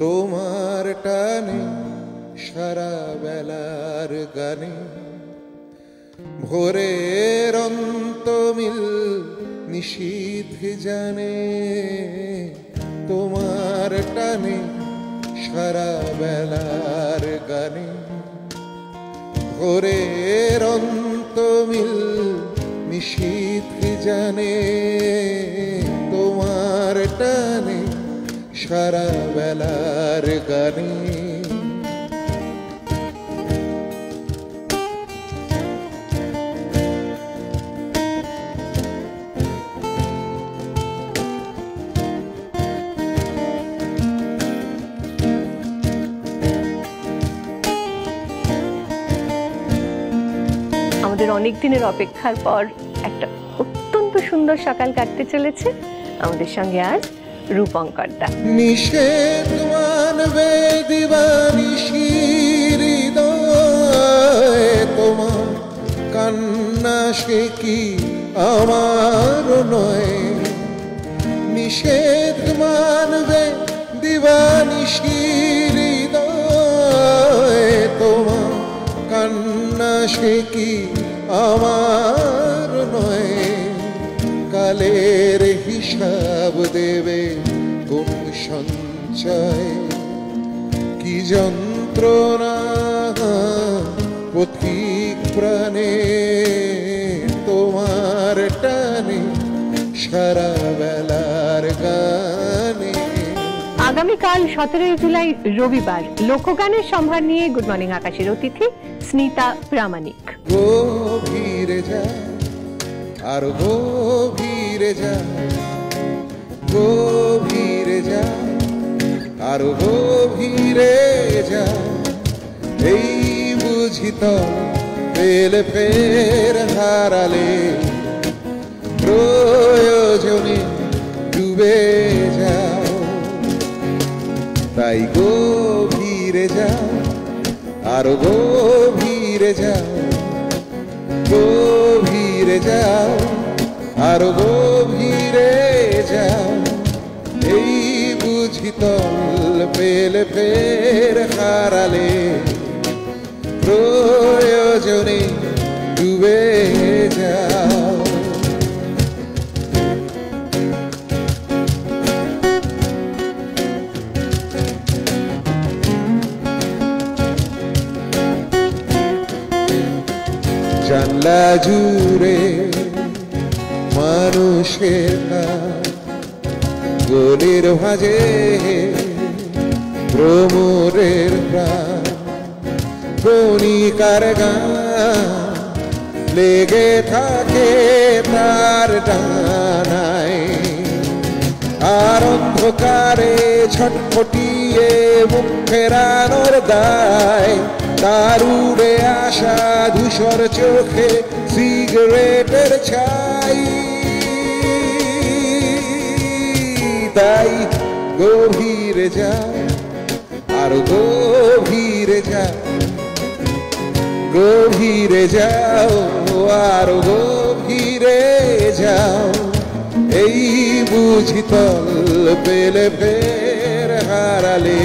তোমার টানে সারা বেলার গানে ভোরের অন্তমিল নিষিদ্ধ জানে তোমার টানে সারা বেলার গানে ভোরের অন্তমিল নিষিদ্ধ জানে সারা বেলার গানে। আমাদের অনেক দিনের অপেক্ষার পর একটা অত্যন্ত সুন্দর সকাল কাটতে চলেছে। আমাদের সঙ্গে আজ রূপঙ্কর দা তোমার কান্না সে কি আমার নয়? নিষেধ মানবে দিবানিশি হৃদয় তোমার কান্না সে কি আমার নয়? কালের হিসাব সঞ্চয় কি যন্ত্রণা পথিক প্রাণে তোমার টানে সারা বেলার গানে। আগামীকাল সতেরোই জুলাই রবিবার লোকগানের সম্ভার নিয়ে গুড মর্নিং আকাশের অতিথি স্মিতা প্রামাণিক। গভীরে যা আর গভীরে যা গভীরে আর গভীরে যা এই বুঝিত পেলে ফের হারালে প্রয়োজনে ডুবে যাও। তাই গভীরে যাও, আরও গভীরে যাও। গভীরে যাও, আরও গভীরে যাও। বুঝি তল পেলে ফের হারালে প্রয়োজনে ডুবে যাও জানলা জুড়ে মানুষের কাজ গলির ভাজে প্রমোরের প্রাণ। কণিকার গান লেগে থাকে তার ডানায়। আর অন্ধকারে ছটফটিয়ে মুখ ফেরানোর দায়। তার উড়ে আসা ধূসর চোখে সিগারেটের ছাই। তাই গভীরে যা আর গভীরে যা গভীরে যাও, আর গভীরে যাও। এই বুঝি তল পেলে ফের হারালে।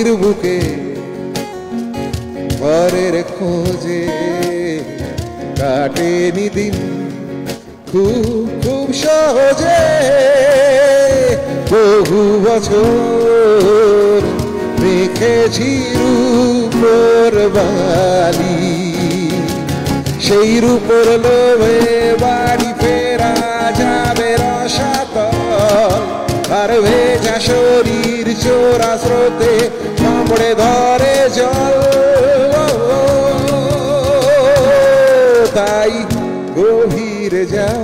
নদীর বুকে ঘরের খোঁজে কাটেনি দিন। খুব খুব সহজে বহু বছর রেখেছি রূপর বালি। সেই রূপর লোভে বাড়ি ফেরা যাবে রসাতল। আর ভেজা শরীর চোরা স্রোতে কামড়ে ধরে জল। তাই গভীরে যাও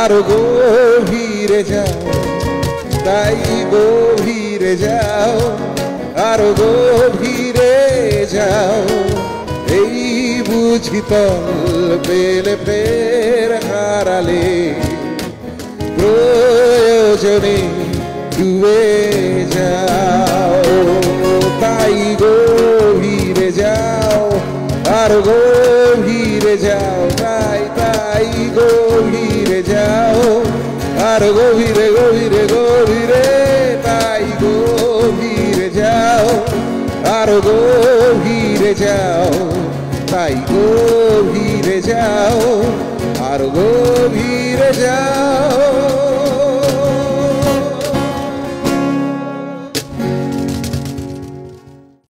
আর গভীরে যাও তাই গভীরে যাও, আরও গভীরে যাও। এই বুঝি তল পেলে ফের হারালে প্রয়োজনে ডুবে আর গভীরে গভীরে গভীরে, তাই গভীরে যাও, আর গভীরে যাও, তাই গভীরে যাও, আর গভীরে যাও।